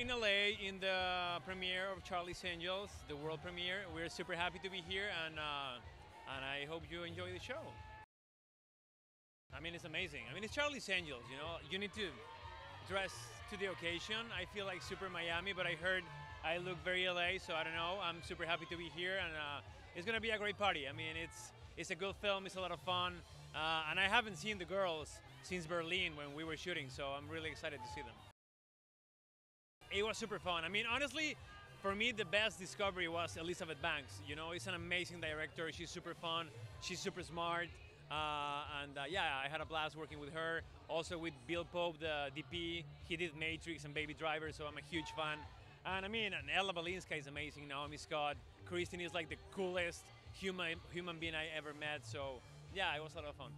in LA in the premiere of Charlie's Angels, the world premiere. We're super happy to be here, and uh, and I hope you enjoy the show. I mean, it's amazing. I mean, it's Charlie's Angels. You know, you need to dress to the occasion. I feel like super Miami, but I heard I look very LA, so I don't know. I'm super happy to be here, and uh, it's gonna be a great party. I mean, it's it's a good film. It's a lot of fun, uh, and I haven't seen the girls since Berlin when we were shooting, so I'm really excited to see them. It was super fun. I mean, honestly, for me, the best discovery was Elizabeth Banks. You know, it's an amazing director. She's super fun. She's super smart. Uh, and uh, yeah, I had a blast working with her. Also with Bill Pope, the DP. He did Matrix and Baby Driver, so I'm a huge fan. And I mean, and Ella Balinska is amazing. Naomi Scott. Kristen is like the coolest human human being I ever met. So yeah, it was a lot of fun.